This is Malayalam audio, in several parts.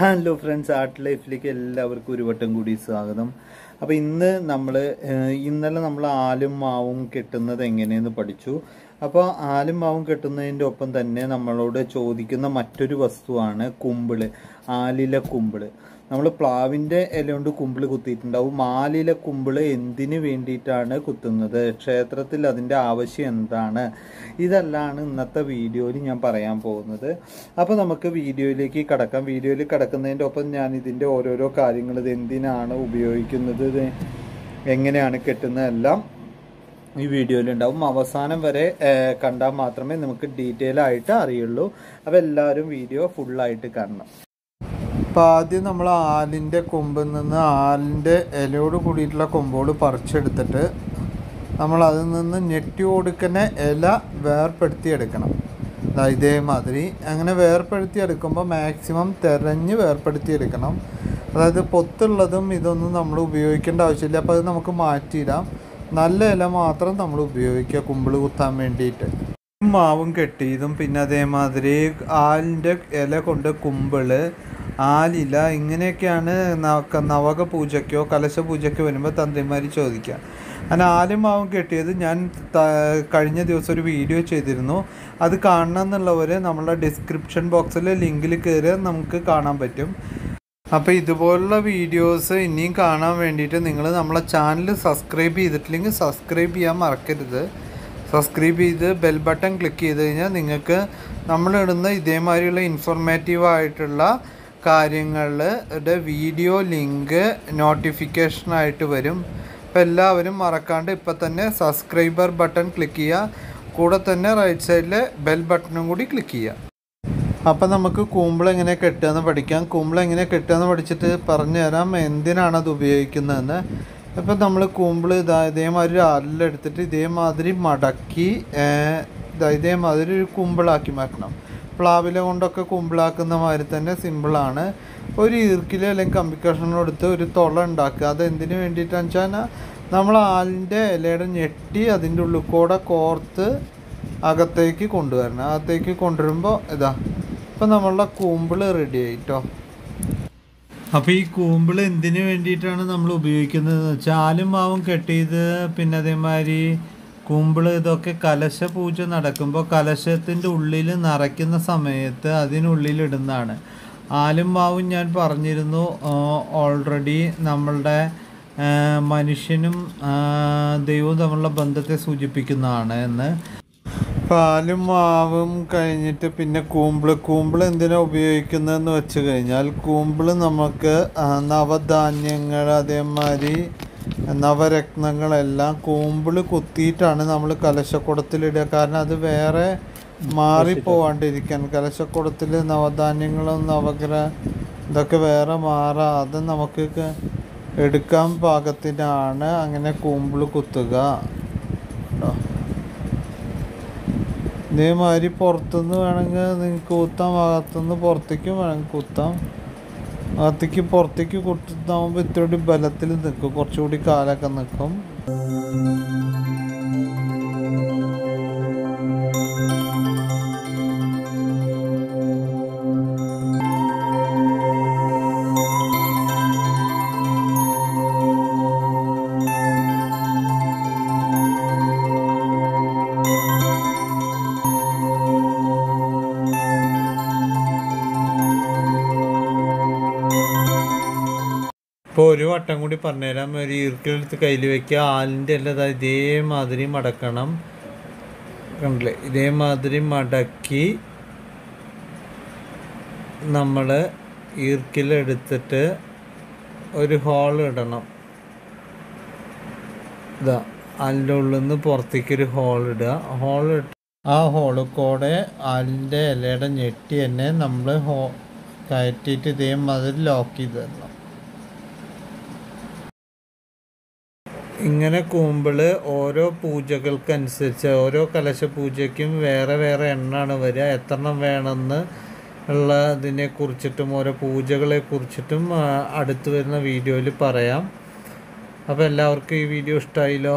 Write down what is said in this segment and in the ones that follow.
ഹലോ ഫ്രണ്ട്സ് ആർട്ട് ലൈഫിലേക്ക് എല്ലാവർക്കും ഒരു വട്ടം കൂടി സ്വാഗതം. അപ്പോൾ ഇന്ന് നമ്മൾ ഇന്നലെ നമ്മൾ ആലും മാവും കെട്ടുന്നത് എങ്ങനെയെന്ന് പഠിച്ചു. അപ്പോൾ ആലും മാവും കെട്ടുന്നതിന്റെ ഒപ്പം തന്നെ നമ്മളോട് ചോദിക്കുന്ന മറ്റൊരു വസ്തുവാണ് കുമ്പിൾ ആലില കുമ്പിൾ. നമ്മൾ പ്ലാവിന്റെ ഇല കൊണ്ട് കുമ്പിൾ കുത്തിയിട്ടുണ്ടാവും. മാലിലെ കുമ്പിൾ എന്തിനു വേണ്ടിയിട്ടാണ് കുത്തുന്നത്? ക്ഷേത്രത്തിൽ അതിന്റെ ആവശ്യം എന്താണ്? ഇതെല്ലാമാണ് ഇന്നത്തെ വീഡിയോയിൽ ഞാൻ പറയാൻ പോകുന്നത്. അപ്പോൾ നമുക്ക് വീഡിയോയിലേക്ക് കടക്കാം. വീഡിയോയിൽ കടക്കുന്നതിന്റെ ഒപ്പം ഞാൻ ഇതിന്റെ ഓരോരോ കാര്യങ്ങൾ ഇത് എന്തിനാണ് ഉപയോഗിക്കുന്നത്? എങ്ങനെയാണ് കെട്ടുന്നത് എല്ലാം ഈ വീഡിയോയിൽ ഉണ്ടാവും. അവസാനം വരെ കണ്ടാൽ മാത്രമേ നമുക്ക് ഡീറ്റെയിൽ ആയിട്ട് അറിയുള്ളൂ. അപ്പോൾ എല്ലാവരും വീഡിയോ ഫുള്ളായിട്ട് കാണണം. അപ്പോൾ ആദ്യം നമ്മൾ ആലിന്റെ കൊമ്പിൽ നിന്ന് ആലിന്റെ ഇലയോട് കൂടിയിട്ടുള്ള കൊമ്പോട് പറിച്ചെടുത്തിട്ട് നമ്മൾ അതിൽ നിന്ന് ഞെട്ടി കൊടുക്കുന്ന ഇല വേർപ്പെടുത്തി എടുക്കണം ഇതേമാതിരി അങ്ങനെ വേർപ്പെടുത്തി എടുക്കുമ്പോൾ മാക്സിമം തിരഞ്ഞ് വേർപ്പെടുത്തി എടുക്കണം അതായത് പൊത്തുള്ളതും ഇതൊന്നും നമ്മൾ ഉപയോഗിക്കേണ്ട ആവശ്യമില്ല. അപ്പോൾ അത് നമുക്ക് മാറ്റിയിടാം. നല്ല ഇല മാത്രം നമ്മൾ ഉപയോഗിക്കുക കുമ്പിൾ കുത്താൻ വേണ്ടിയിട്ട്. മാവും കെട്ടിയതും പിന്നെ അതേമാതിരി ആലിന്റെ ഇല കൊണ്ട് കുമ്പിൾ ആലില ഇങ്ങനെയൊക്കെയാണ് നവ നവക പൂജയ്ക്കോ കലശ പൂജയ്ക്കോ വരുമ്പോൾ തന്ത്രിമാർ ചോദിക്കുക അങ്ങനെ ആലും മാവും കെട്ടിയത് ഞാൻ കഴിഞ്ഞ ദിവസം ഒരു വീഡിയോ ചെയ്തിരുന്നു. അത് കാണണം എന്നുള്ളവർ നമ്മളെ ഡിസ്ക്രിപ്ഷൻ ബോക്സിൽ ലിങ്കിൽ കയറി നമുക്ക് കാണാൻ പറ്റും. അപ്പോൾ ഇതുപോലുള്ള വീഡിയോസ് ഇനിയും കാണാൻ വേണ്ടിയിട്ട് നിങ്ങൾ നമ്മളെ ചാനൽ സബ്സ്ക്രൈബ് ചെയ്തിട്ടില്ലെങ്കിൽ സബ്സ്ക്രൈബ് ചെയ്യാൻ മറക്കരുത്. സബ്സ്ക്രൈബ് ചെയ്ത് ബെൽ ബട്ടൺ ക്ലിക്ക് ചെയ്ത് കഴിഞ്ഞാൽ നിങ്ങൾക്ക് നമ്മളിടുന്ന ഇതേമാതിരിയുള്ള ഇൻഫോർമേറ്റീവ് ആയിട്ടുള്ള കാര്യങ്ങളുടെ വീഡിയോ ലിങ്ക് നോട്ടിഫിക്കേഷനായിട്ട് വരും. അപ്പോൾ എല്ലാവരും മറക്കാണ്ട് ഇപ്പം തന്നെ സബ്സ്ക്രൈബർ ബട്ടൺ ക്ലിക്ക് ചെയ്യുക. കൂടെ തന്നെ റൈറ്റ് സൈഡിലെ ബെൽ ബട്ടണും കൂടി ക്ലിക്ക് ചെയ്യുക. അപ്പം നമുക്ക് കൂമ്പിൾ എങ്ങനെ കെട്ടുകയെന്ന് പഠിക്കാം. കൂമ്പിൾ എങ്ങനെ കെട്ടുകയെന്ന് പഠിച്ചിട്ട് പറഞ്ഞു തരാം എന്തിനാണ് അത് ഉപയോഗിക്കുന്നതെന്ന്. ഇപ്പം നമ്മൾ കൂമ്പിൾ ഇതാ ഇതേമാതിരി ഒരു അല്ലെടുത്തിട്ട് ഇതേമാതിരി മടക്കി ഇതേമാതിരി ഒരു കുമ്പിളാക്കി മാറ്റണം. പ്ലാവില കൊണ്ടൊക്കെ കുമ്പിളാക്കുന്ന മാതിരി തന്നെ സിമ്പിളാണ് ഒരു ഈർക്കിൽ അല്ലെങ്കിൽ കമ്പിക്കഷ്ണം എടുത്ത് ഒരു തുള ഉണ്ടാക്കുക. അത് എന്തിനു വെച്ചാൽ നമ്മൾ ആലിന്റെ ഇലയുടെ ഞെട്ടി അതിന്റെ ഉള്ളിൽ കൂടെ കോർത്ത് അകത്തേക്ക് കൊണ്ടുവരണം. അകത്തേക്ക് കൊണ്ടുവരുമ്പോൾ ഇതാ ഇപ്പം നമ്മളുടെ കൂമ്പിൾ റെഡി ആയിട്ടോ. അപ്പോൾ ഈ കൂമ്പിൾ എന്തിനു വേണ്ടിയിട്ടാണ് നമ്മൾ ഉപയോഗിക്കുന്നത് വെച്ചാൽ ആലും മാവും കെട്ടിയത് പിന്നെ അതേമാതിരി കൂമ്പിൾ ഇതൊക്കെ കലശ പൂജ നടക്കുമ്പോൾ കലശത്തിന്റെ ഉള്ളിൽ നിറയ്ക്കുന്ന സമയത്ത് അതിനുള്ളിലിടുന്നതാണ്. ആലും മാവും ഞാൻ പറഞ്ഞിരുന്നു ഓൾറെഡി നമ്മളുടെ മനുഷ്യനും ദൈവവും തമ്മിലുള്ള ബന്ധത്തെ സൂചിപ്പിക്കുന്നതാണ് എന്ന്. പാലും മാവും കഴിഞ്ഞിട്ട് പിന്നെ കൂമ്പിൾ കൂമ്പിൾ എന്തിനാണ് ഉപയോഗിക്കുന്നതെന്ന് വെച്ച് കഴിഞ്ഞാൽ കൂമ്പിൾ നമുക്ക് നവധാന്യങ്ങൾ അതേമാതിരി നവരത്നങ്ങളെല്ലാം കൂമ്പിൾ കുത്തിയിട്ടാണ് നമ്മൾ കലശക്കുടത്തിലിടുക. കാരണം അത് വേറെ മാറിപ്പോവാണ്ടിരിക്കാൻ കലശക്കുടത്തിൽ നവധാന്യങ്ങളും നവഗ്രഹ ഇതൊക്കെ വേറെ മാറാതെ നമുക്ക് എടുക്കാൻ പാകത്തിനാണ് അങ്ങനെ കൂമ്പിൾ കുത്തുക. ഇതേമാതിരി പുറത്തുനിന്ന് വേണമെങ്കിൽ നിങ്ങൾക്ക് കുത്താം ഭാഗത്തുനിന്ന് പുറത്തേക്കും വേണമെങ്കിൽ കുത്താം. അകത്തേക്ക് പുറത്തേക്ക് കൊടുത്താകുമ്പോൾ ഇത്തിരി ബലത്തിൽ നിൽക്കും. കുറച്ചുകൂടി കാലൊക്കെ നിൽക്കും. ഇപ്പോൾ ഒരു വട്ടം കൂടി പറഞ്ഞുതരാം. ഒരു ഈർക്കിലെടുത്ത് കയ്യിൽ വെക്കുക. ആലിന്റെ എല്ലാം ഇതേമാതിരി മടക്കണം. കണ്ടില്ലേ? ഇതേമാതിരി മടക്കി നമ്മൾ ഈർക്കിലെടുത്തിട്ട് ഒരു ഹോൾ ഇടണം. ഇതാ അതിന്റെ ഉള്ളിൽ നിന്ന് പുറത്തേക്ക് ഒരു ഹോൾ ഇടുക. ഹോൾ ഇട്ട് ആ ഹോളിൽ കൂടെ അതിന്റെ ഇലയുടെ ഞെട്ടി തന്നെ നമ്മൾ ഹോ കയറ്റിയിട്ട് ഇതേമാതിരി ലോക്ക് ചെയ്ത് തരണം. ഇങ്ങനെ കൂമ്പിൾ ഓരോ പൂജകൾക്കനുസരിച്ച് ഓരോ കലശ പൂജയ്ക്കും വേറെ വേറെ എണ്ണാണ് വരിക. എത്ര എണ്ണം വേണമെന്ന് ഉള്ള ഇതിനെ കുറിച്ചിട്ടും ഓരോ പൂജകളെ കുറിച്ചിട്ടും അടുത്ത് വരുന്ന വീഡിയോയിൽ പറയാം. അപ്പോൾ എല്ലാവർക്കും ഈ വീഡിയോ ഇഷ്ടമായില്ലോ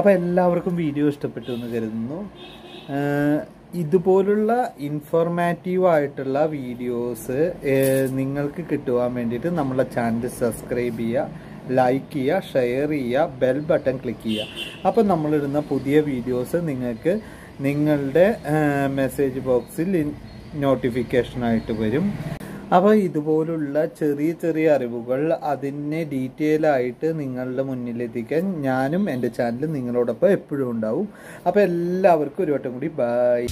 അപ്പോൾ എല്ലാവർക്കും വീഡിയോ ഇഷ്ടപ്പെട്ടു എന്ന് കരുതുന്നു. ഇതുപോലുള്ള ഇൻഫോർമാറ്റീവ് ആയിട്ടുള്ള വീഡിയോസ് നിങ്ങൾക്ക് കിട്ടുവാൻ വേണ്ടിയിട്ട് നമ്മളെ ചാനൽ സബ്സ്ക്രൈബ് ചെയ്യുക ലൈക്ക് ചെയ്യുക ഷെയർ ചെയ്യുക ബെൽ ബട്ടൺ ക്ലിക്ക് ചെയ്യുക. അപ്പോൾ നമ്മളിടുന്ന പുതിയ വീഡിയോസ് നിങ്ങൾക്ക് നിങ്ങളുടെ മെസ്സേജ് ബോക്സിൽ നോട്ടിഫിക്കേഷനായിട്ട് വരും. അപ്പോൾ ഇതുപോലുള്ള ചെറിയ ചെറിയ അറിവുകൾ അതിനെ ഡീറ്റെയിൽ ആയിട്ട് നിങ്ങളുടെ മുന്നിലെത്തിക്കാൻ ഞാനും എന്റെ ചാനലും നിങ്ങളോടൊപ്പം എപ്പോഴും ഉണ്ടാവും. അപ്പോൾ എല്ലാവർക്കും ഒരു വട്ടം കൂടി ബൈ